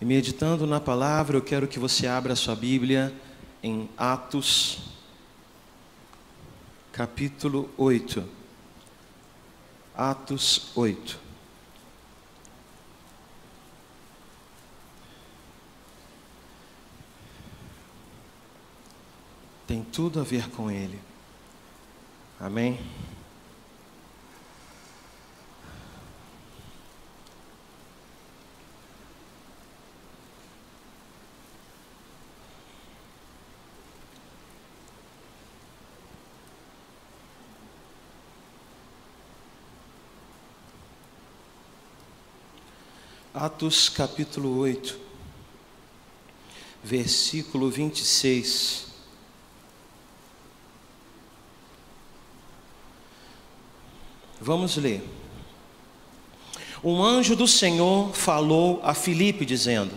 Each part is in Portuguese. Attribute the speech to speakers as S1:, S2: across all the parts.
S1: E meditando na palavra, eu quero que você abra a sua Bíblia em Atos, capítulo 8. Atos 8. Tem tudo a ver com Ele. Amém? Atos capítulo 8, versículo 26. Vamos ler. Um anjo do Senhor falou a Filipe, dizendo: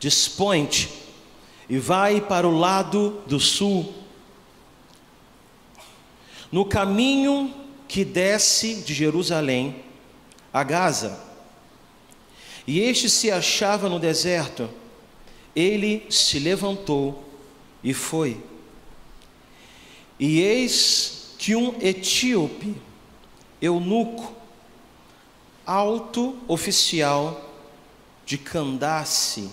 S1: Dispõe-te e vai para o lado do sul, no caminho que desce de Jerusalém a Gaza e este se achava no deserto. Ele se levantou e foi. E eis que um etíope, eunuco, alto oficial de Candace,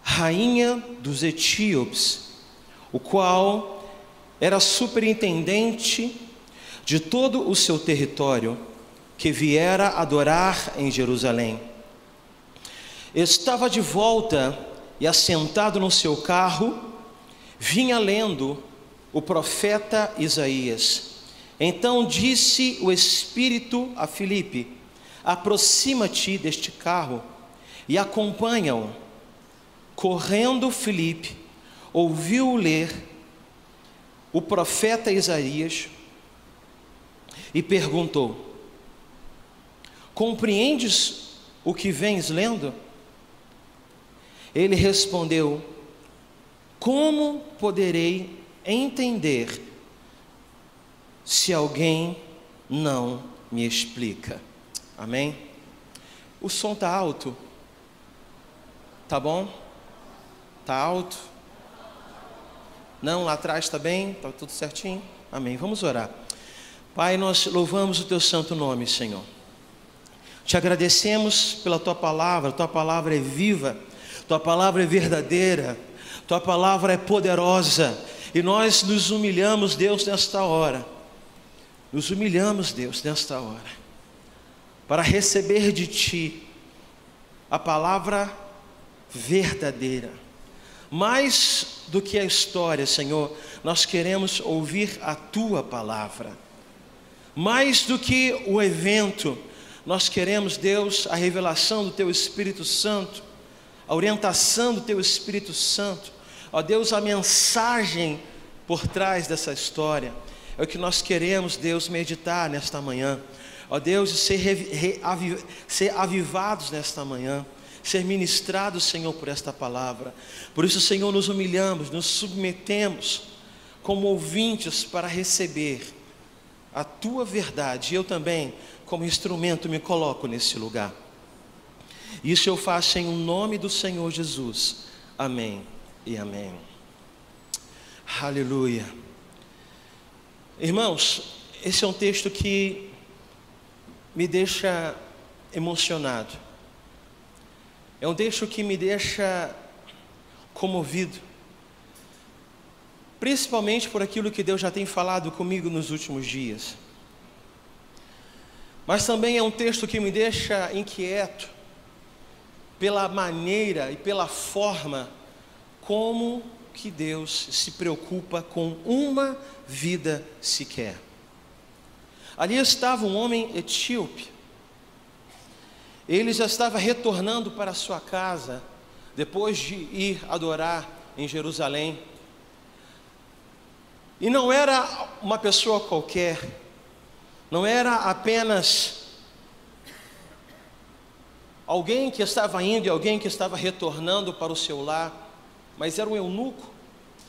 S1: rainha dos etíopes, o qual era superintendente de todo o seu território, que viera adorar em Jerusalém Estava de volta e assentado no seu carro, vinha lendo o profeta Isaías. Então disse o Espírito a Filipe: Aproxima-te deste carro e acompanha-o. Correndo Filipe, ouviu ler o profeta Isaías e perguntou: Compreendes o que vens lendo? Ele respondeu: Como poderei entender se alguém não me explica? Amém? O som está alto? Tá bom? Tá alto? Não, lá atrás está bem? Está tudo certinho? Amém. Vamos orar. Pai, nós louvamos o teu santo nome, Senhor. Te agradecemos pela tua palavra, tua palavra é viva tua palavra é verdadeira, tua palavra é poderosa, e nós nos humilhamos, Deus, nesta hora. Nos humilhamos, Deus, nesta hora, para receber de Ti a palavra verdadeira. Mais do que a história, Senhor, nós queremos ouvir a Tua palavra. Mais do que o evento, nós queremos, Deus, a revelação do Teu Espírito Santo a orientação do Teu Espírito Santo, ó Deus, a mensagem por trás dessa história, é o que nós queremos, Deus, meditar nesta manhã, ó Deus, ser, ser avivados nesta manhã, ser ministrados, Senhor, por esta palavra. Por isso, Senhor, nos humilhamos, nos submetemos como ouvintes para receber a tua verdade. Eu também, como instrumento, me coloco nesse lugar. Isso eu faço em nome do Senhor Jesus. Amém e amém. Aleluia. Irmãos, esse é um texto que me deixa emocionado. É um texto que me deixa comovido. Principalmente por aquilo que Deus já tem falado comigo nos últimos dias. Mas também é um texto que me deixa inquieto pela maneira e pela forma como que Deus se preocupa com uma vida sequer. Ali estava um homem etíope. Ele já estava retornando para sua casa depois de ir adorar em Jerusalém. E não era uma pessoa qualquer, não era apenas alguém que estava indo e alguém que estava retornando para o seu lar, mas era um eunuco,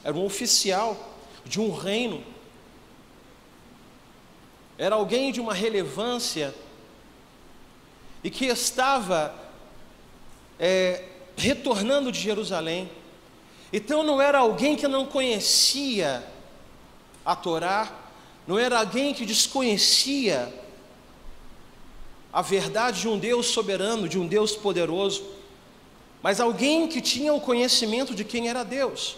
S1: era um oficial de um reino, era alguém de uma relevância e que estava é, retornando de Jerusalém. Então não era alguém que não conhecia a Torá, não era alguém que desconhecia a verdade de um Deus soberano, de um Deus poderoso, mas alguém que tinha o conhecimento de quem era Deus.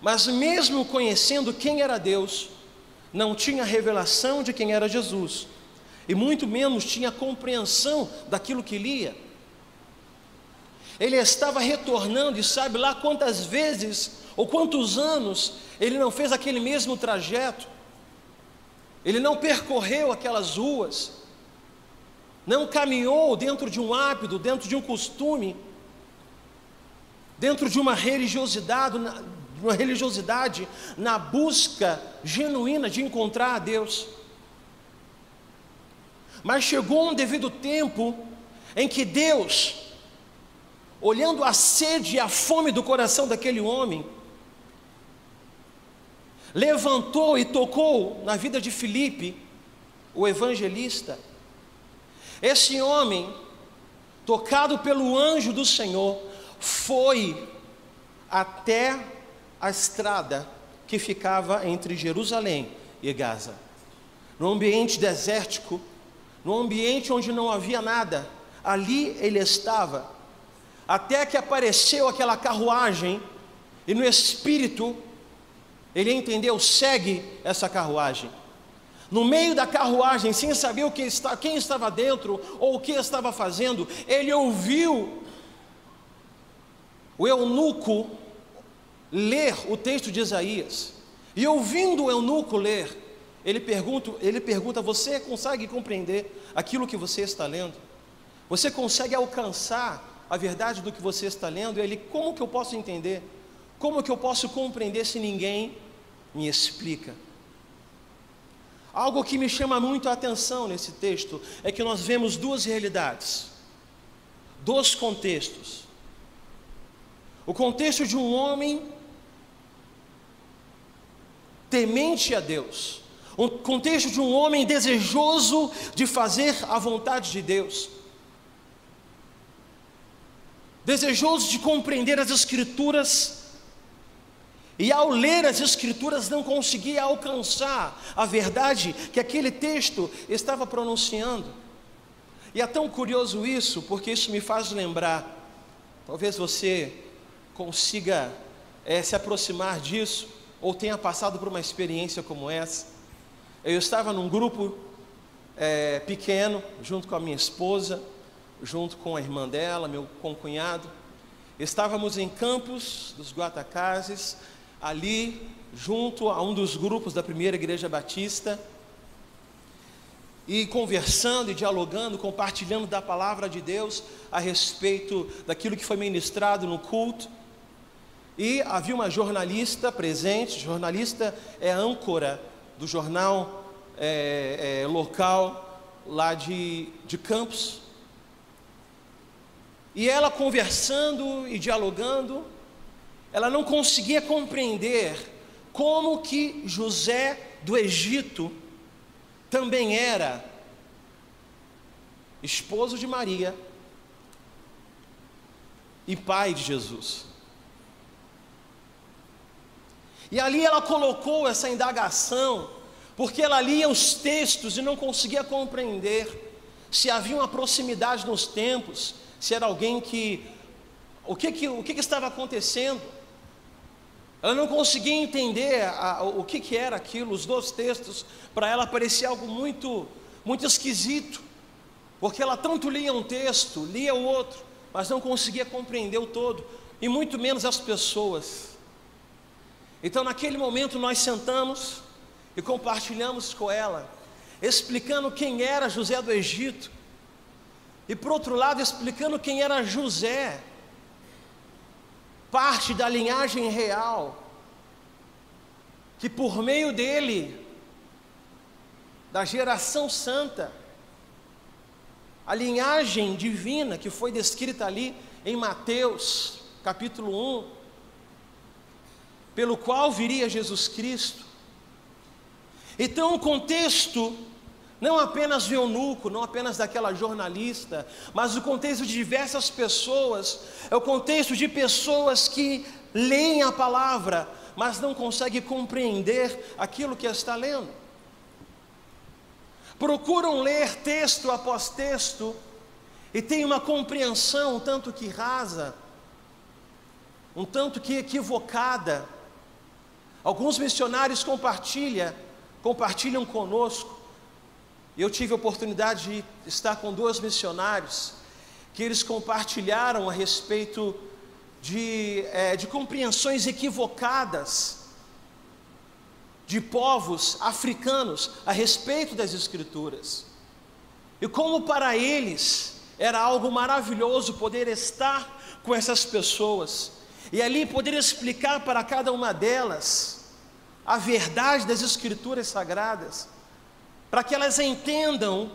S1: Mas mesmo conhecendo quem era Deus, não tinha revelação de quem era Jesus, e muito menos tinha compreensão daquilo que lia. Ele estava retornando, e sabe lá quantas vezes ou quantos anos ele não fez aquele mesmo trajeto, ele não percorreu aquelas ruas, não caminhou dentro de um hábito, dentro de um costume, dentro de uma religiosidade, uma religiosidade na busca genuína de encontrar a Deus. Mas chegou um devido tempo em que Deus, olhando a sede e a fome do coração daquele homem, levantou e tocou na vida de Filipe, o evangelista. Esse homem, tocado pelo anjo do Senhor, foi até a estrada que ficava entre Jerusalém e Gaza. No ambiente desértico, no ambiente onde não havia nada, ali ele estava, até que apareceu aquela carruagem, e no espírito, ele entendeu: segue essa carruagem. No meio da carruagem, sem saber o que está, quem estava dentro ou o que estava fazendo, ele ouviu o eunuco ler o texto de Isaías. E ouvindo o eunuco ler, ele pergunta, ele pergunta: Você consegue compreender aquilo que você está lendo? Você consegue alcançar a verdade do que você está lendo? E ele: Como que eu posso entender? Como que eu posso compreender se ninguém me explica? Algo que me chama muito a atenção nesse texto é que nós vemos duas realidades, dois contextos. O contexto de um homem temente a Deus, o contexto de um homem desejoso de fazer a vontade de Deus, desejoso de compreender as Escrituras, e ao ler as Escrituras não conseguia alcançar a verdade que aquele texto estava pronunciando. E é tão curioso isso, porque isso me faz lembrar, talvez você consiga é, se aproximar disso, ou tenha passado por uma experiência como essa. Eu estava num grupo é, pequeno, junto com a minha esposa, junto com a irmã dela, meu concunhado. Estávamos em Campos dos Guatacazes, ali junto a um dos grupos da primeira igreja batista, e conversando e dialogando, compartilhando da palavra de Deus a respeito daquilo que foi ministrado no culto. E havia uma jornalista presente, jornalista é âncora do jornal é, é, local lá de, de Campos. E ela conversando e dialogando, ela não conseguia compreender como que José do Egito também era esposo de Maria e pai de Jesus. E ali ela colocou essa indagação, porque ela lia os textos e não conseguia compreender se havia uma proximidade nos tempos, se era alguém que. O que, que, o que, que estava acontecendo? Ela não conseguia entender a, o que, que era aquilo, os dois textos, para ela parecia algo muito, muito esquisito, porque ela tanto lia um texto, lia o outro, mas não conseguia compreender o todo, e muito menos as pessoas. Então, naquele momento, nós sentamos e compartilhamos com ela, explicando quem era José do Egito, e por outro lado, explicando quem era José, parte da linhagem real, que por meio dele, da geração santa, a linhagem divina que foi descrita ali em Mateus, capítulo 1, pelo qual viria Jesus Cristo. Então, o contexto Não apenas do eunuco, não apenas daquela jornalista, mas o contexto de diversas pessoas, é o contexto de pessoas que leem a palavra, mas não conseguem compreender aquilo que está lendo. Procuram ler texto após texto e têm uma compreensão um tanto que rasa, um tanto que equivocada. Alguns missionários compartilham, compartilham conosco. Eu tive a oportunidade de estar com dois missionários que eles compartilharam a respeito de, é, de compreensões equivocadas de povos africanos a respeito das Escrituras. E como para eles era algo maravilhoso poder estar com essas pessoas e ali poder explicar para cada uma delas a verdade das Escrituras sagradas, para que elas entendam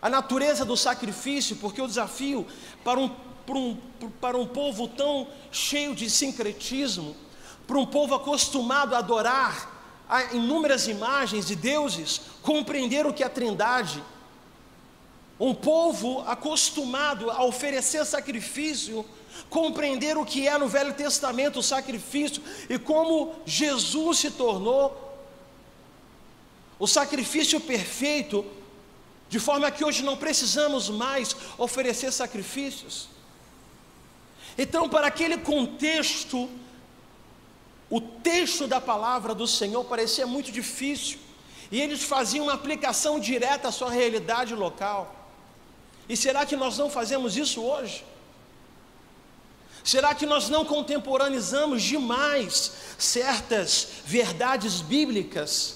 S1: a natureza do sacrifício, porque o desafio para um, para um, para um povo tão cheio de sincretismo, para um povo acostumado a adorar a inúmeras imagens de deuses, compreender o que é a Trindade. Um povo acostumado a oferecer sacrifício, compreender o que é no Velho Testamento o sacrifício e como Jesus se tornou o sacrifício perfeito, de forma que hoje não precisamos mais oferecer sacrifícios. Então, para aquele contexto, o texto da palavra do Senhor parecia muito difícil, e eles faziam uma aplicação direta à sua realidade local. E será que nós não fazemos isso hoje? Será que nós não contemporaneizamos demais certas verdades bíblicas?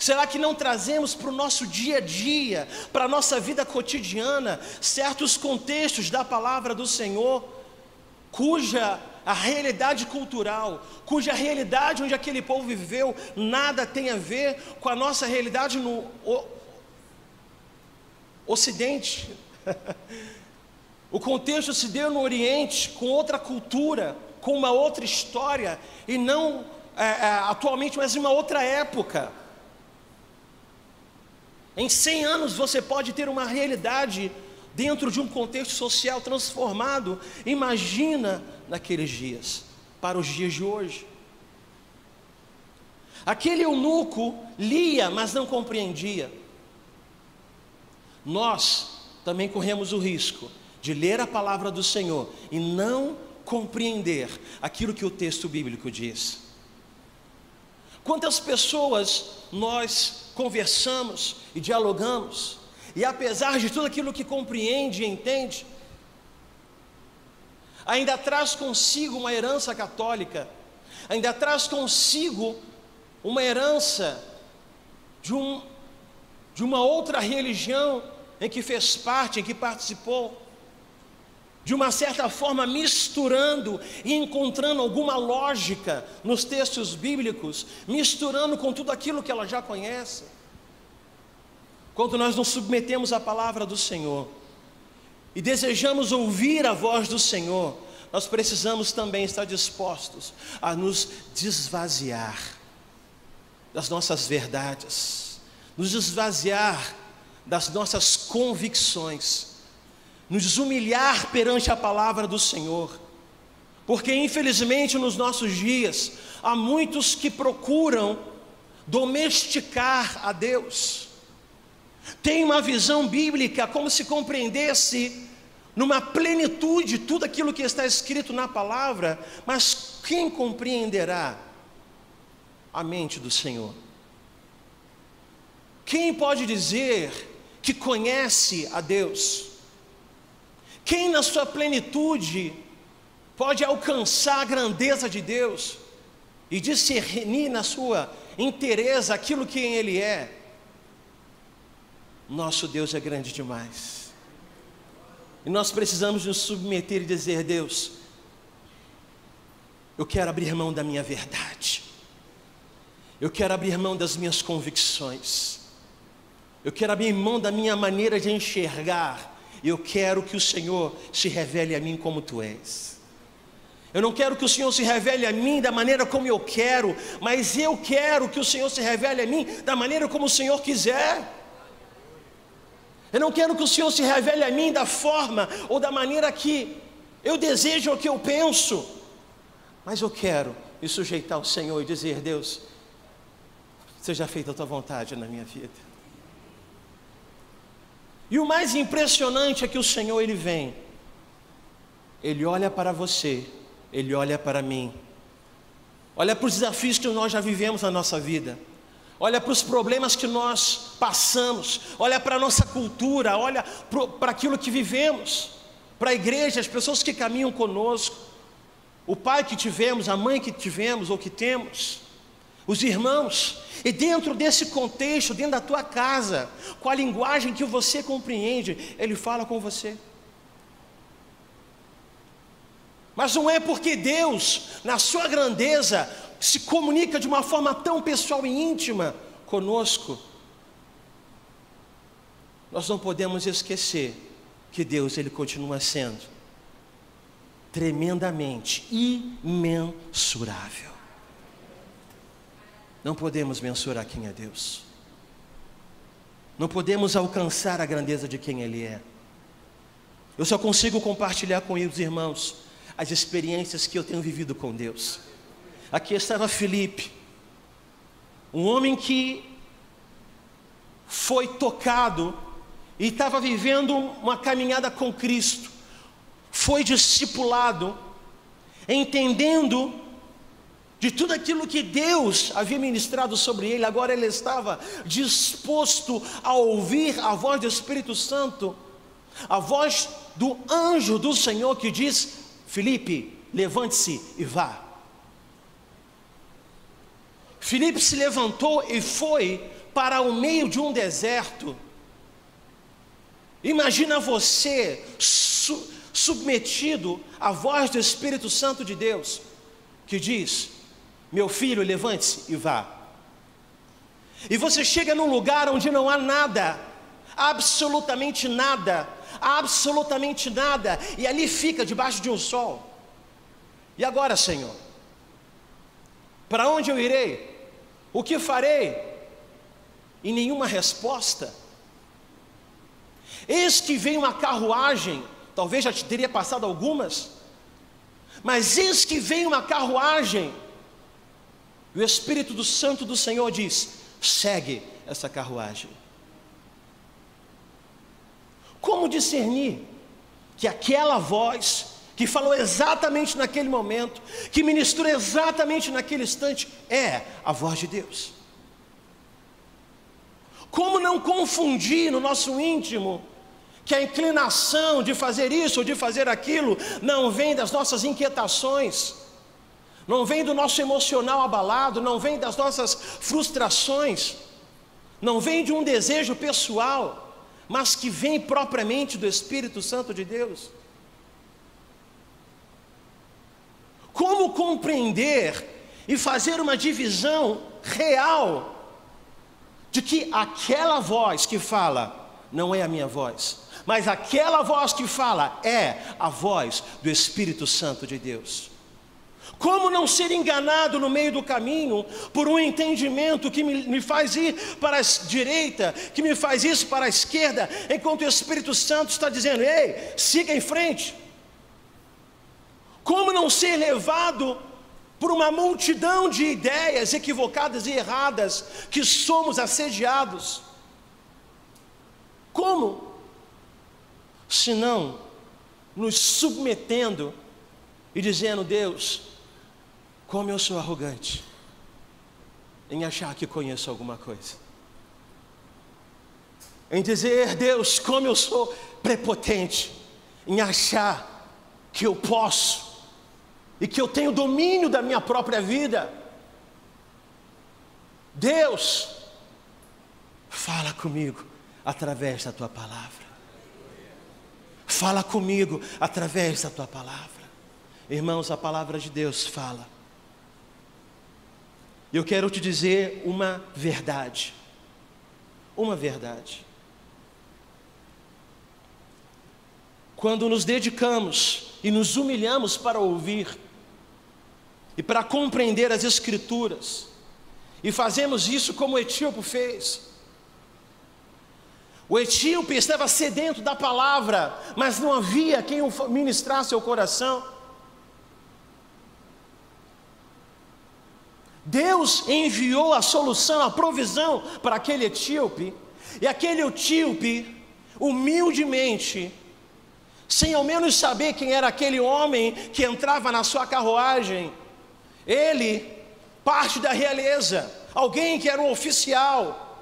S1: Será que não trazemos para o nosso dia a dia, para a nossa vida cotidiana, certos contextos da palavra do Senhor, cuja a realidade cultural, cuja realidade onde aquele povo viveu nada tem a ver com a nossa realidade no Ocidente. o contexto se deu no Oriente, com outra cultura, com uma outra história, e não é, é, atualmente, mas em uma outra época. Em 100 anos você pode ter uma realidade dentro de um contexto social transformado. Imagina naqueles dias, para os dias de hoje. Aquele eunuco lia, mas não compreendia. Nós também corremos o risco de ler a palavra do Senhor e não compreender aquilo que o texto bíblico diz. Quantas pessoas nós conversamos e dialogamos, e apesar de tudo aquilo que compreende e entende, ainda traz consigo uma herança católica, ainda traz consigo uma herança de, um, de uma outra religião em que fez parte, em que participou, de uma certa forma misturando e encontrando alguma lógica nos textos bíblicos, misturando com tudo aquilo que ela já conhece. Quando nós nos submetemos à palavra do Senhor e desejamos ouvir a voz do Senhor, nós precisamos também estar dispostos a nos desvaziar das nossas verdades, nos esvaziar das nossas convicções, nos humilhar perante a palavra do Senhor, porque infelizmente nos nossos dias há muitos que procuram domesticar a Deus, tem uma visão bíblica como se compreendesse numa plenitude tudo aquilo que está escrito na palavra, mas quem compreenderá a mente do Senhor? Quem pode dizer que conhece a Deus? Quem na sua plenitude pode alcançar a grandeza de Deus e discernir na sua inteireza aquilo que Ele é? Nosso Deus é grande demais. E nós precisamos nos submeter e dizer: Deus, eu quero abrir mão da minha verdade, eu quero abrir mão das minhas convicções, eu quero abrir mão da minha maneira de enxergar, eu quero que o Senhor se revele a mim como tu és. Eu não quero que o Senhor se revele a mim da maneira como eu quero, mas eu quero que o Senhor se revele a mim da maneira como o Senhor quiser. Eu não quero que o Senhor se revele a mim da forma ou da maneira que eu desejo ou que eu penso, mas eu quero me sujeitar ao Senhor e dizer: Deus, seja feita a tua vontade na minha vida. E o mais impressionante é que o Senhor ele vem, ele olha para você, ele olha para mim, olha para os desafios que nós já vivemos na nossa vida, olha para os problemas que nós passamos, olha para a nossa cultura, olha para aquilo que vivemos, para a igreja, as pessoas que caminham conosco, o pai que tivemos, a mãe que tivemos ou que temos, os irmãos, e dentro desse contexto, dentro da tua casa, com a linguagem que você compreende, ele fala com você. Mas não é porque Deus, na sua grandeza, se comunica de uma forma tão pessoal e íntima conosco. Nós não podemos esquecer que Deus ele continua sendo tremendamente imensurável. Não podemos mensurar quem é Deus. Não podemos alcançar a grandeza de quem Ele é. Eu só consigo compartilhar com os irmãos as experiências que eu tenho vivido com Deus. Aqui estava Felipe, um homem que foi tocado e estava vivendo uma caminhada com Cristo, foi discipulado, entendendo de tudo aquilo que Deus havia ministrado sobre ele, agora ele estava disposto a ouvir a voz do Espírito Santo, a voz do anjo do Senhor que diz: Felipe, levante-se e vá. Felipe se levantou e foi para o meio de um deserto. Imagina você su submetido à voz do Espírito Santo de Deus, que diz: meu filho, levante-se e vá. E você chega num lugar onde não há nada, absolutamente nada, absolutamente nada, e ali fica debaixo de um sol. E agora, Senhor? Para onde eu irei? O que farei? E nenhuma resposta. Eis que vem uma carruagem, talvez já te teria passado algumas, mas eis que vem uma carruagem e o Espírito do Santo do Senhor diz: segue essa carruagem. Como discernir que aquela voz que falou exatamente naquele momento, que ministrou exatamente naquele instante, é a voz de Deus? Como não confundir no nosso íntimo que a inclinação de fazer isso ou de fazer aquilo não vem das nossas inquietações, não vem do nosso emocional abalado, não vem das nossas frustrações, não vem de um desejo pessoal, mas que vem propriamente do Espírito Santo de Deus. Como compreender e fazer uma divisão real de que aquela voz que fala não é a minha voz, mas aquela voz que fala é a voz do Espírito Santo de Deus. Como não ser enganado no meio do caminho por um entendimento que me, me, faz ir para a direita, que me faz isso para a esquerda, enquanto o Espírito Santo está dizendo: ei, siga em frente. Como não ser levado por uma multidão de ideias equivocadas e erradas que somos assediados? Como? Se não nos submetendo e dizendo: Deus, como eu sou arrogante em achar que conheço alguma coisa. Em dizer, Deus, como eu sou prepotente em achar que eu posso e que eu tenho domínio da minha própria vida. Deus, fala comigo através da tua palavra. Fala comigo através da tua palavra. Irmãos, a palavra de Deus fala eu quero te dizer uma verdade. Uma verdade. Quando nos dedicamos e nos humilhamos para ouvir e para compreender as Escrituras, e fazemos isso como o etíope fez, O etíope estava sedento da palavra, mas não havia quem o ministrasse ao coração. Deus enviou a solução, a provisão para aquele etíope, e aquele etíope, humildemente, sem ao menos saber quem era aquele homem que entrava na sua carruagem, ele, parte da realeza, alguém que era um oficial,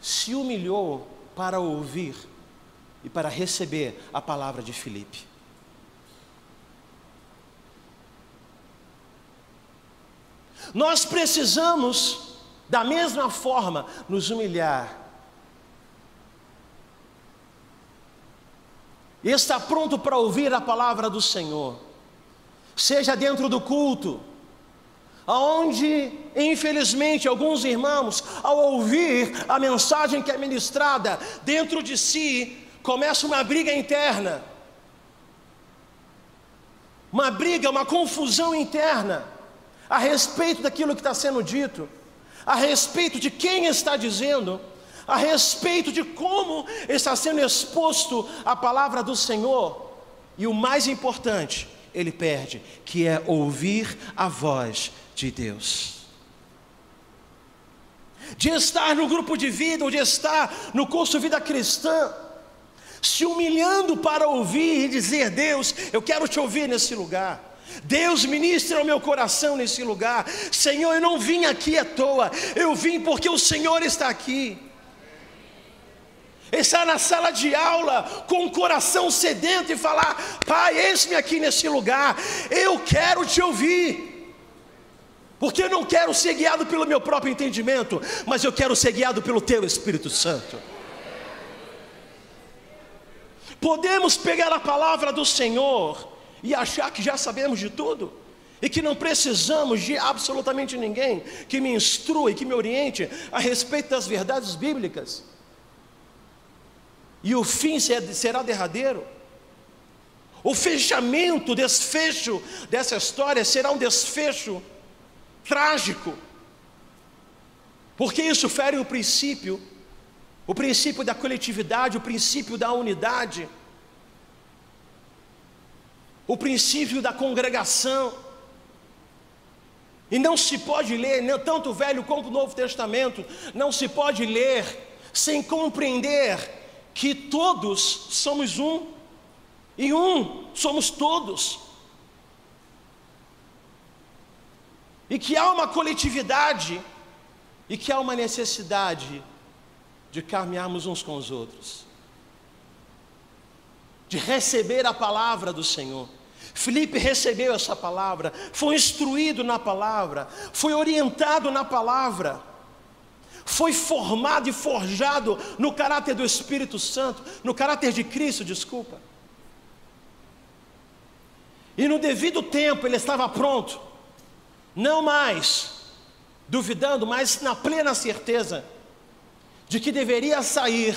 S1: se humilhou para ouvir e para receber a palavra de Filipe. Nós precisamos, da mesma forma, nos humilhar. E estar pronto para ouvir a palavra do Senhor, seja dentro do culto, aonde, infelizmente, alguns irmãos, ao ouvir a mensagem que é ministrada, dentro de si começa uma briga interna, uma briga, uma confusão interna, a respeito daquilo que está sendo dito, a respeito de quem está dizendo, a respeito de como está sendo exposto a palavra do Senhor, e o mais importante, ele perde, que é ouvir a voz de Deus. De estar no grupo de vida, ou de estar no curso Vida Cristã, se humilhando para ouvir e dizer: Deus, eu quero te ouvir nesse lugar. Deus ministra o meu coração nesse lugar. Senhor, eu não vim aqui à toa, eu vim porque o Senhor está aqui. Estar na sala de aula com o coração sedento e falar: Pai, eis-me aqui nesse lugar, eu quero te ouvir. Porque eu não quero ser guiado pelo meu próprio entendimento, mas eu quero ser guiado pelo Teu Espírito Santo. Podemos pegar a palavra do Senhor e achar que já sabemos de tudo, e que não precisamos de absolutamente ninguém que me instrua e que me oriente a respeito das verdades bíblicas, e o fim será derradeiro. O fechamento, o desfecho dessa história será um desfecho trágico, porque isso fere o princípio, o princípio da coletividade, o princípio da unidade, o princípio da congregação. E não se pode ler, tanto o Velho quanto o Novo Testamento, não se pode ler sem compreender que todos somos um, e um somos todos. e que há uma coletividade e que há uma necessidade de caminharmos uns com os outros, de receber a palavra do Senhor. Felipe recebeu essa palavra, foi instruído na palavra, foi orientado na palavra, foi formado e forjado no caráter do Espírito Santo, no caráter de Cristo, desculpa. E no devido tempo ele estava pronto não mais duvidando, mas na plena certeza de que deveria sair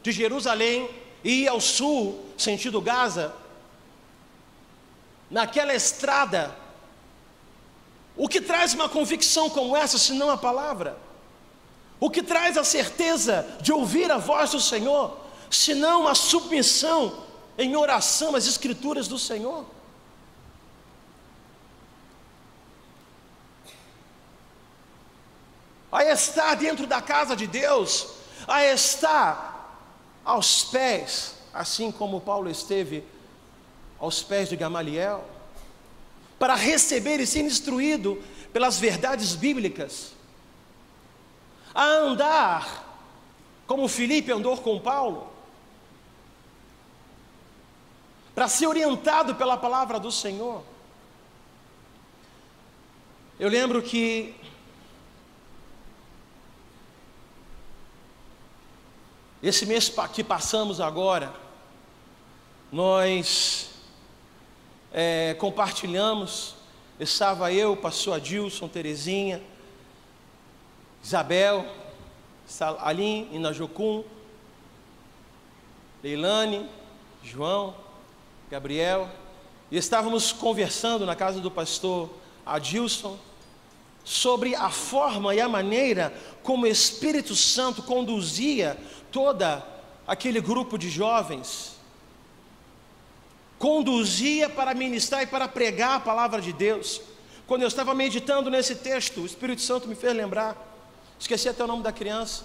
S1: de Jerusalém e ir ao sul, sentido Gaza, naquela estrada. O que traz uma convicção como essa, se não a palavra? O que traz a certeza de ouvir a voz do Senhor, se não a submissão em oração às Escrituras do Senhor? a estar dentro da casa de Deus, a estar aos pés, assim como Paulo esteve aos pés de Gamaliel, para receber e ser instruído pelas verdades bíblicas, a andar como Felipe andou com Paulo, para ser orientado pela palavra do Senhor. Eu lembro que Esse mês que passamos agora, nós é, compartilhamos, estava eu, pastor Adilson, Terezinha, Isabel, Alim, Inajocum, Leilane, João, Gabriel, e estávamos conversando na casa do pastor Adilson, sobre a forma e a maneira como o Espírito Santo conduzia toda aquele grupo de jovens, conduzia para ministrar e para pregar a palavra de Deus. Quando eu estava meditando nesse texto, o Espírito Santo me fez lembrar, esqueci até o nome da criança,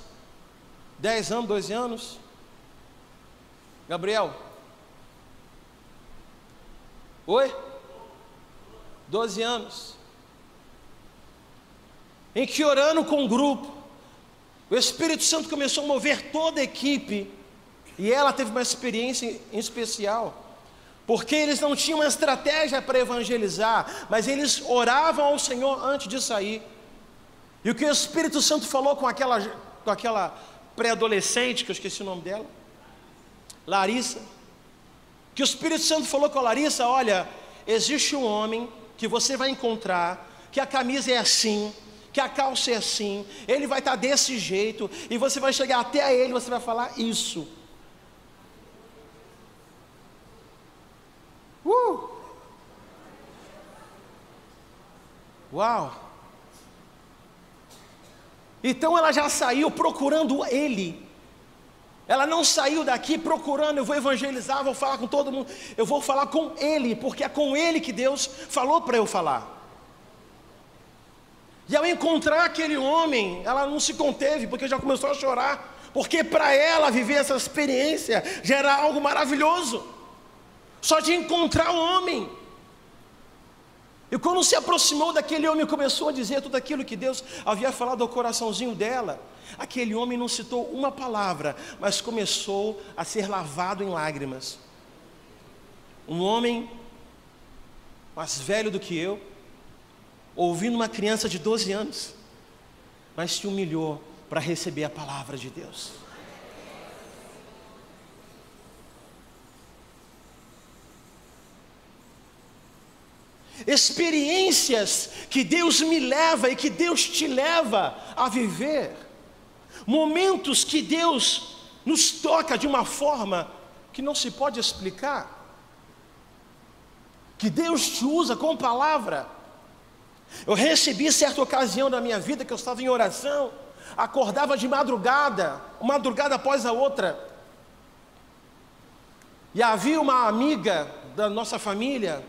S1: 10 anos, 12 anos, Gabriel. Oi? 12 anos. Em que orando com um grupo, o Espírito Santo começou a mover toda a equipe, e ela teve uma experiência em especial, porque eles não tinham uma estratégia para evangelizar, mas eles oravam ao Senhor antes de sair. E o que o Espírito Santo falou com aquela, com aquela pré-adolescente, que eu esqueci o nome dela, Larissa, que o Espírito Santo falou com a Larissa: olha, existe um homem que você vai encontrar, que a camisa é assim, que a calça é assim, ele vai estar desse jeito, e você vai chegar até ele, você vai falar isso. Uh! Uau! Então ela já saiu procurando ele. Ela não saiu daqui procurando, eu vou evangelizar, vou falar com todo mundo. Eu vou falar com ele, porque é com ele que Deus falou para eu falar. E ao encontrar aquele homem, ela não se conteve, porque já começou a chorar. Porque para ela viver essa experiência já era algo maravilhoso. Só de encontrar o homem. E quando se aproximou daquele homem, começou a dizer tudo aquilo que Deus havia falado ao coraçãozinho dela. Aquele homem não citou uma palavra, mas começou a ser lavado em lágrimas. Um homem mais velho do que eu, ouvindo uma criança de 12 anos, mas se humilhou para receber a palavra de Deus. Experiências que Deus me leva e que Deus te leva a viver, momentos que Deus nos toca de uma forma que não se pode explicar, que Deus te usa com palavra. Eu recebi certa ocasião da minha vida que eu estava em oração, acordava de madrugada, uma madrugada após a outra, e havia uma amiga da nossa família,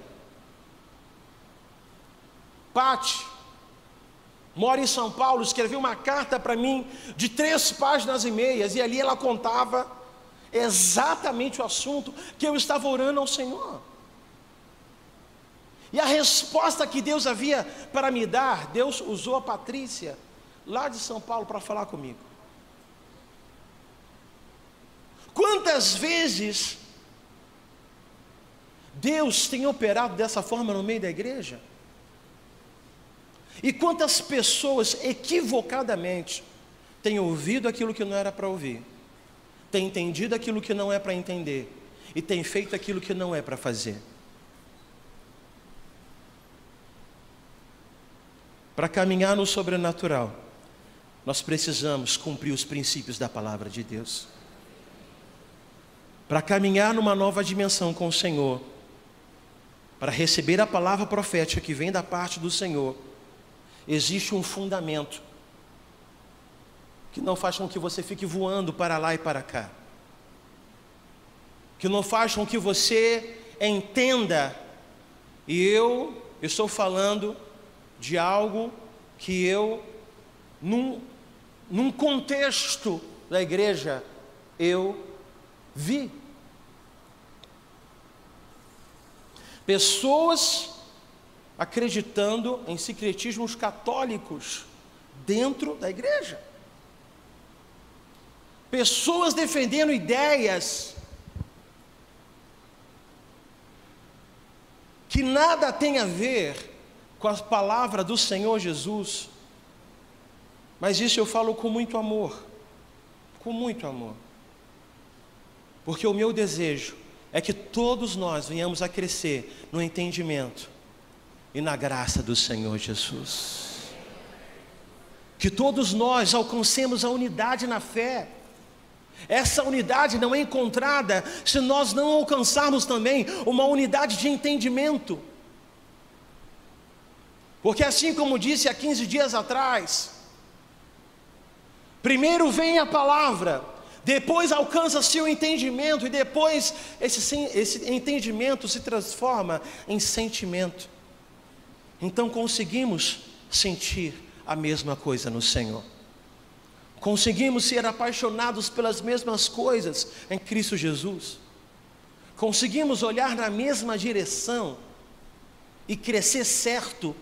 S1: Pati, mora em São Paulo, escreveu uma carta para mim de três páginas e meias, e ali ela contava exatamente o assunto que eu estava orando ao Senhor. E a resposta que Deus havia para me dar, Deus usou a Patrícia, lá de São Paulo, para falar comigo. Quantas vezes Deus tem operado dessa forma no meio da igreja? E quantas pessoas equivocadamente têm ouvido aquilo que não era para ouvir, têm entendido aquilo que não é para entender e têm feito aquilo que não é para fazer. Para caminhar no sobrenatural, nós precisamos cumprir os princípios da palavra de Deus. Para caminhar numa nova dimensão com o Senhor, para receber a palavra profética que vem da parte do Senhor, existe um fundamento que não faz com que você fique voando para lá e para cá, que não faz com que você entenda, e eu estou falando de algo que eu, num, num contexto da igreja, eu vi. Pessoas acreditando em secretismos católicos dentro da igreja. Pessoas defendendo ideias que nada tem a ver com a palavra do Senhor Jesus. Mas isso eu falo com muito amor, com muito amor. Porque o meu desejo é que todos nós venhamos a crescer no entendimento e na graça do Senhor Jesus. Que todos nós alcancemos a unidade na fé. Essa unidade não é encontrada se nós não alcançarmos também uma unidade de entendimento. Porque assim como disse há 15 dias atrás, primeiro vem a palavra, depois alcança-se o entendimento, e depois esse, esse entendimento se transforma em sentimento. Então conseguimos sentir a mesma coisa no Senhor. Conseguimos ser apaixonados pelas mesmas coisas em Cristo Jesus. Conseguimos olhar na mesma direção e crescer certo,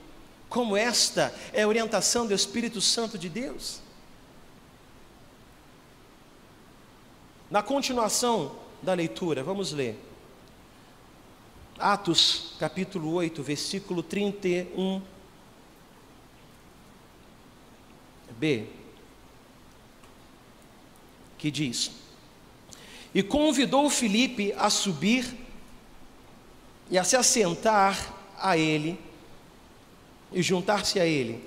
S1: como esta é a orientação do Espírito Santo de Deus. Na continuação da leitura, vamos ler. Atos capítulo 8, versículo 31. B. Que diz: E convidou Filipe a subir e a se assentar a ele e juntar-se a ele.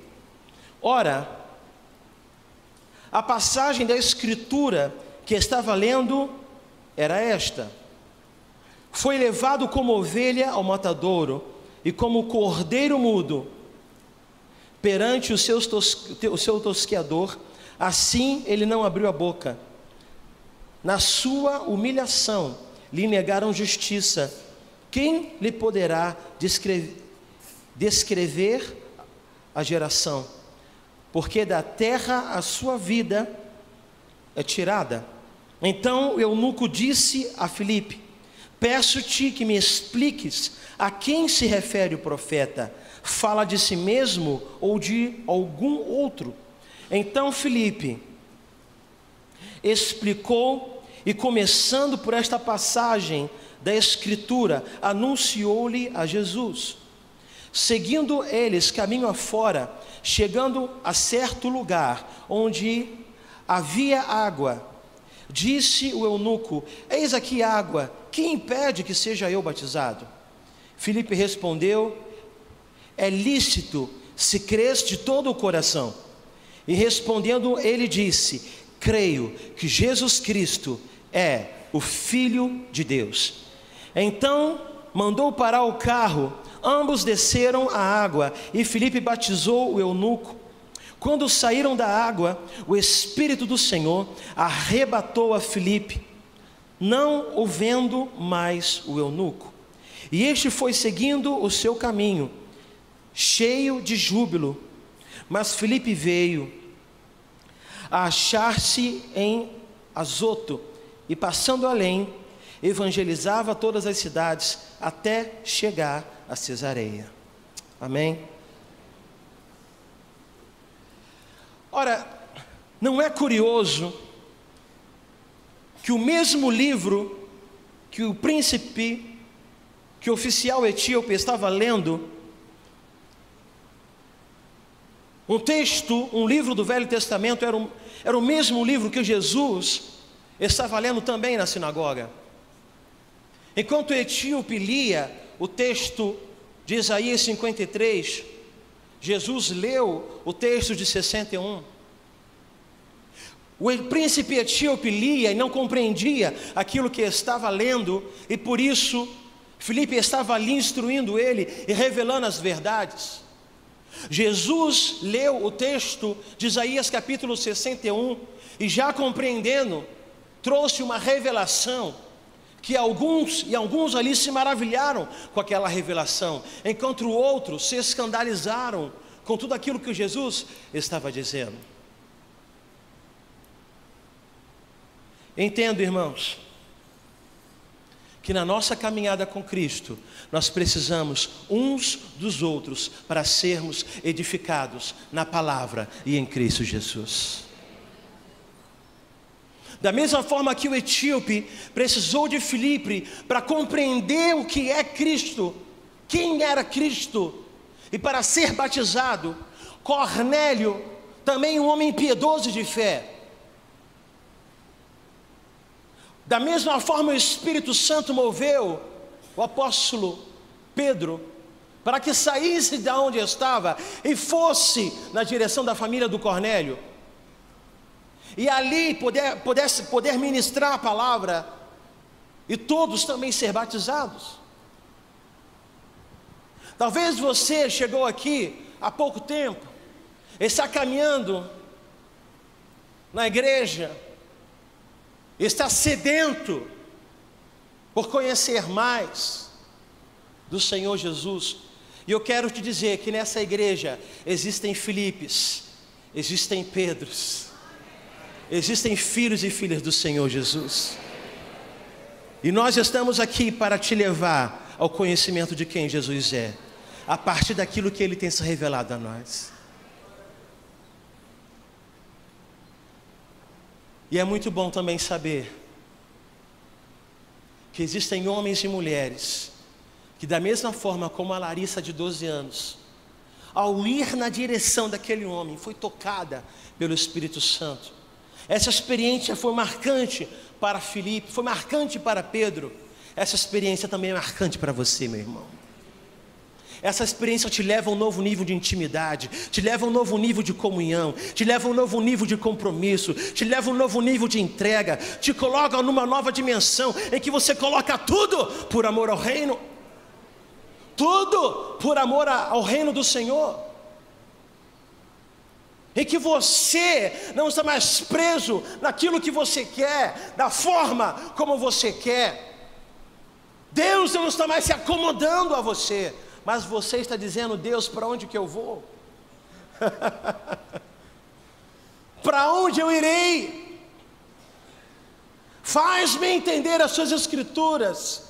S1: Ora, a passagem da Escritura que estava lendo era esta: Foi levado como ovelha ao matadouro, e como cordeiro mudo perante o o seu tosqueador, assim ele não abriu a boca. Na sua humilhação lhe negaram justiça. Quem lhe poderá descrever, descrever a geração? Porque da terra a sua vida é tirada. Então o eunuco disse a Filipe: Peço-te que me expliques a quem se refere o profeta. Fala de si mesmo ou de algum outro? Então Filipe explicou e começando por esta passagem da escritura, anunciou-lhe a Jesus. Seguindo eles caminho afora, chegando a certo lugar onde havia água, disse o eunuco: Eis aqui água, que impede que seja eu batizado? Filipe respondeu: É lícito se crês de todo o coração. E respondendo, ele disse: Creio que Jesus Cristo é o Filho de Deus. Então mandou parar o carro, ambos desceram a água e Filipe batizou o eunuco. Quando saíram da água, o Espírito do Senhor arrebatou a Filipe, não o vendo mais o eunuco. E este foi seguindo o seu caminho, cheio de júbilo. Mas Filipe veio a achar-se em Azoto e passando além, evangelizava todas as cidades até chegar a Cesareia. Amém? Ora, não é curioso que o mesmo livro que o príncipe, que o oficial etíope estava lendo, um texto, um livro do Velho Testamento, era, um, era o mesmo livro que Jesus estava lendo também na sinagoga. Enquanto o etíope lia o texto de Isaías 53, Jesus leu o texto de 61. O príncipe etíope lia e não compreendia aquilo que estava lendo, e por isso Filipe estava ali instruindo ele e revelando as verdades. Jesus leu o texto de Isaías capítulo 61 e já compreendendo, trouxe uma revelação que alguns e alguns ali se maravilharam com aquela revelação, enquanto outros se escandalizaram com tudo aquilo que Jesus estava dizendo. Entendo, irmãos, que na nossa caminhada com Cristo, nós precisamos uns dos outros para sermos edificados na palavra e em Cristo Jesus. Da mesma forma que o etíope precisou de Filipe para compreender o que é Cristo, quem era Cristo, e para ser batizado, Cornélio, também um homem piedoso de fé, da mesma forma o Espírito Santo moveu o apóstolo Pedro para que saísse de onde estava e fosse na direção da família do Cornélio e ali poder, pudesse poder ministrar a palavra e todos também ser batizados. Talvez você chegou aqui há pouco tempo, está caminhando na igreja, está sedento por conhecer mais do Senhor Jesus. E eu quero te dizer que nessa igreja existem Filipes, existem Pedros, existem filhos e filhas do Senhor Jesus. E nós estamos aqui para te levar ao conhecimento de quem Jesus é, a partir daquilo que ele tem se revelado a nós. E é muito bom também saber que existem homens e mulheres que, da mesma forma como a Larissa de 12 anos, ao ir na direção daquele homem, foi tocada pelo Espírito Santo. Essa experiência foi marcante para Filipe, foi marcante para Pedro. Essa experiência também é marcante para você, meu irmão. Essa experiência te leva a um novo nível de intimidade, te leva a um novo nível de comunhão, te leva a um novo nível de compromisso, te leva a um novo nível de entrega, te coloca numa nova dimensão em que você coloca tudo por amor ao reino, tudo por amor ao reino do Senhor. Em que você não está mais preso naquilo que você quer, da forma como você quer. Deus não está mais se acomodando a você, mas você está dizendo, Deus, para onde que eu vou? para onde eu irei? Faz-me entender as suas escrituras,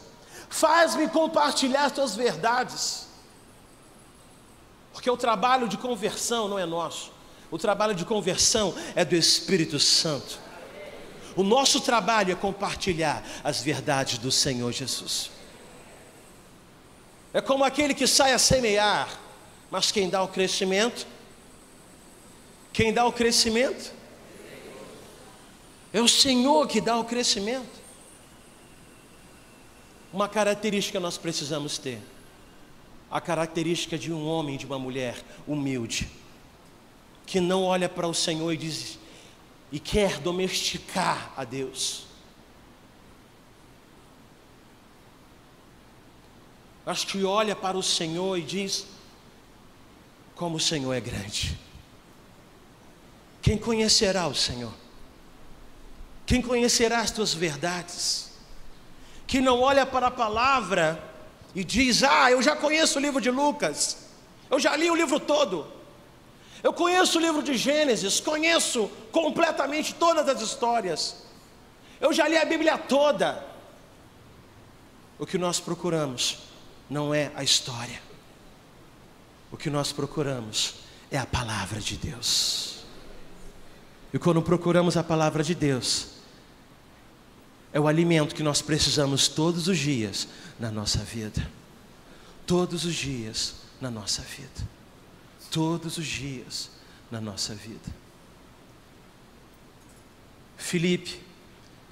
S1: faz-me compartilhar as suas verdades, porque o trabalho de conversão não é nosso, o trabalho de conversão é do Espírito Santo. O nosso trabalho é compartilhar as verdades do Senhor Jesus. É como aquele que sai a semear, mas quem dá o crescimento? Quem dá o crescimento? É o Senhor que dá o crescimento. Uma característica nós precisamos ter: a característica de um homem, de uma mulher humilde, que não olha para o Senhor e diz e quer domesticar a Deus. mas que olha para o Senhor e diz: Como o Senhor é grande. Quem conhecerá o Senhor? Quem conhecerá as tuas verdades? Que não olha para a palavra e diz: Ah, eu já conheço o livro de Lucas, eu já li o livro todo, eu conheço o livro de Gênesis, conheço completamente todas as histórias, eu já li a Bíblia toda. O que nós procuramos não é a história. O que nós procuramos é a palavra de Deus. E quando procuramos a palavra de Deus, é o alimento que nós precisamos todos os dias na nossa vida. Todos os dias na nossa vida. Todos os dias na nossa vida. Filipe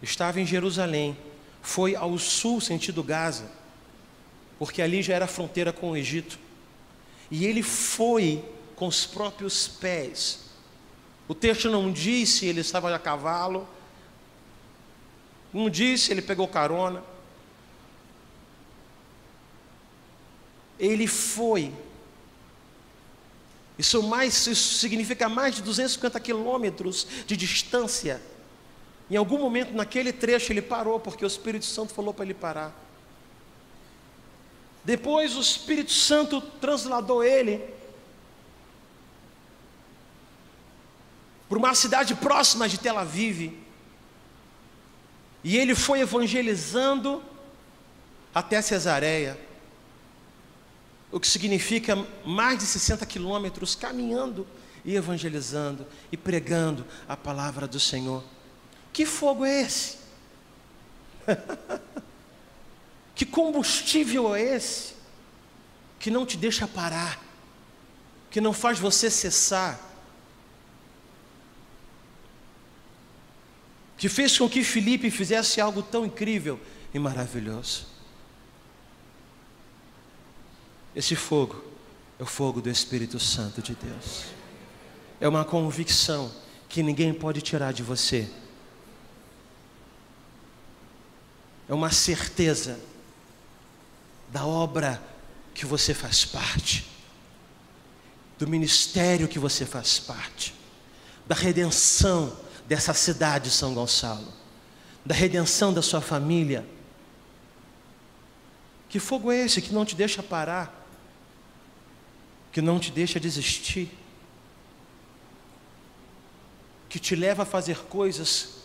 S1: estava em Jerusalém, foi ao sul, sentido Gaza porque ali já era fronteira com o Egito. E ele foi com os próprios pés. O texto não disse ele estava a cavalo, não disse ele pegou carona. Ele foi. Isso, mais, isso significa mais de 250 quilômetros de distância. Em algum momento naquele trecho ele parou, porque o Espírito Santo falou para ele parar. Depois o Espírito Santo transladou ele para uma cidade próxima de Tel Aviv. E ele foi evangelizando até Cesareia, o que significa mais de 60 quilômetros caminhando e evangelizando e pregando a palavra do Senhor. Que fogo é esse? Que combustível é esse que não te deixa parar, que não faz você cessar, que fez com que Felipe fizesse algo tão incrível e maravilhoso? Esse fogo é o fogo do Espírito Santo de Deus. É uma convicção que ninguém pode tirar de você. É uma certeza da obra que você faz parte. do ministério que você faz parte, da redenção dessa cidade, São Gonçalo, da redenção da sua família. Que fogo é esse que não te deixa parar, que não te deixa desistir, que te leva a fazer coisas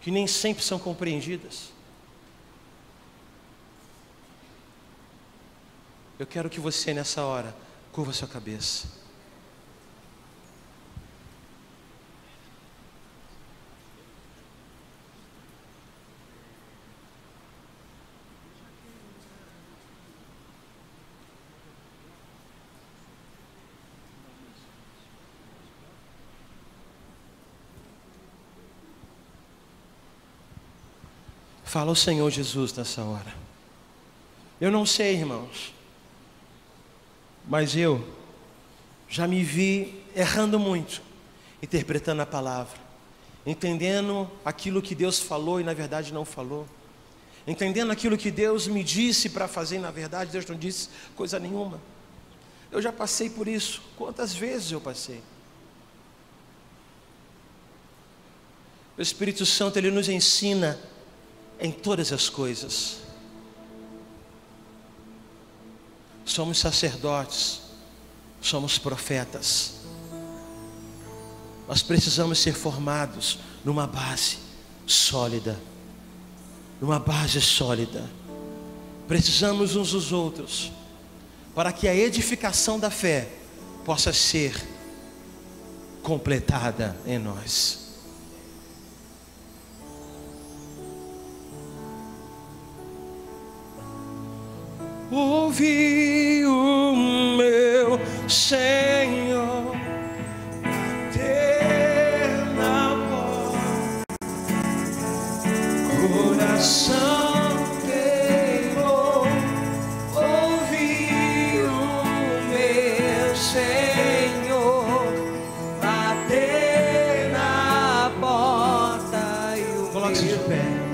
S1: que nem sempre são compreendidas? Eu quero que você nessa hora curva sua cabeça. Fala o Senhor Jesus nessa hora. Eu não sei, irmãos, mas eu já me vi errando muito, interpretando a palavra, entendendo aquilo que Deus falou e na verdade não falou, entendendo aquilo que Deus me disse para fazer e na verdade Deus não disse coisa nenhuma. Eu já passei por isso, quantas vezes eu passei? O Espírito Santo ele nos ensina em todas as coisas. somos sacerdotes, somos profetas. Nós precisamos ser formados numa base sólida, numa base sólida. Precisamos uns dos outros, para que a edificação da fé possa ser completada em nós. Ouvi o meu Senhor bater na porta, coração queimou, ouvi o meu Senhor bater na porta e o Coloque-se de pé.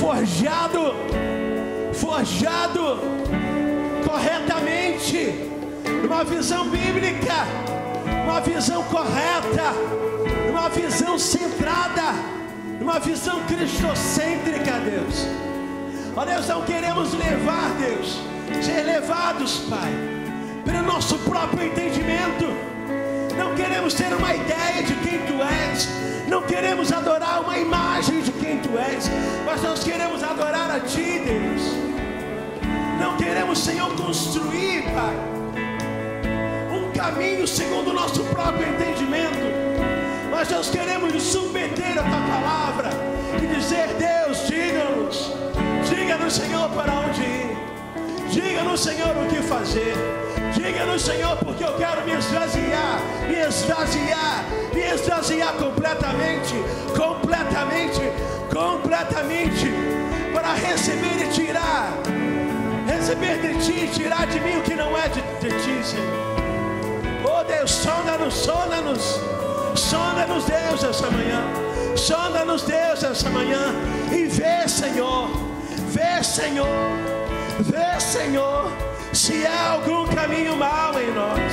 S1: Forjado, forjado corretamente, numa visão bíblica, uma visão correta, uma visão centrada, uma visão cristocêntrica, Deus. Ó Deus, não queremos levar, Deus, ser levados, Pai, pelo nosso próprio entendimento. Não queremos ter uma ideia de quem Tu és. Não queremos adorar uma imagem de quem Tu és. Mas nós queremos adorar a Ti, Deus. Não queremos, Senhor, construir, Pai, um caminho segundo o nosso próprio entendimento. Mas nós queremos nos submeter a Tua palavra e dizer: Deus, diga-nos, diga-nos, Senhor, para onde ir. Diga-nos, Senhor, o que fazer. Diga-nos, Senhor, porque eu quero me esvaziar, me esvaziar, me esvaziar completamente, completamente, completamente, para receber e tirar, receber de ti e tirar de mim o que não é de, de ti, Senhor. Oh Deus, sonda-nos, sonda-nos, sonda-nos, Deus, essa manhã, sonda-nos, Deus, essa manhã, e vê, Senhor, vê, Senhor, vê, Senhor se há algum caminho mal em nós,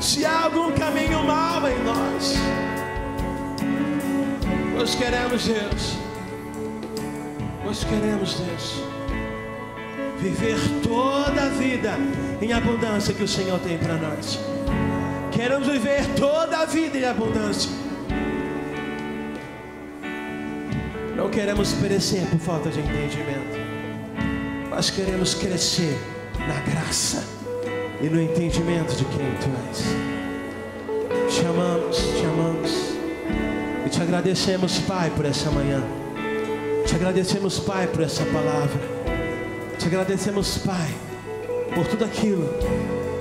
S1: se há algum caminho mal em nós, nós queremos, Deus, nós queremos, Deus, viver toda a vida em abundância que o Senhor tem para nós. Queremos viver toda a vida em abundância. Não queremos perecer por falta de entendimento, mas queremos crescer na graça e no entendimento de quem tu és. Te amamos, te amamos e te agradecemos, Pai, por essa manhã. Te agradecemos, Pai, por essa palavra. Te agradecemos, Pai, por tudo aquilo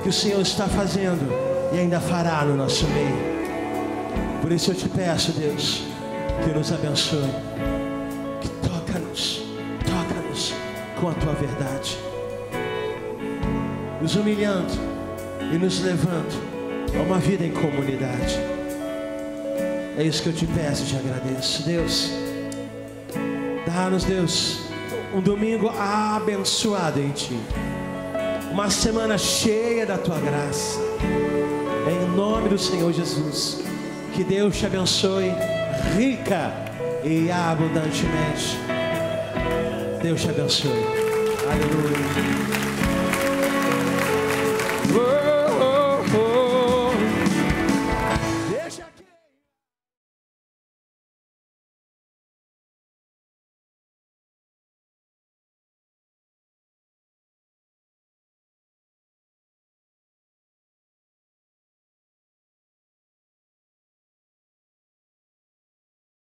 S1: que o Senhor está fazendo e ainda fará no nosso meio. Por isso eu te peço, Deus, que nos abençoe, que toca-nos, toca-nos com a tua verdade nos humilhando e nos levando a uma vida em comunidade. É isso que eu te peço e te agradeço. Deus, dá-nos, Deus, um domingo abençoado em Ti. Uma semana cheia da Tua graça. Em nome do Senhor Jesus. Que Deus te abençoe rica e abundantemente. Deus te abençoe. Aleluia. world.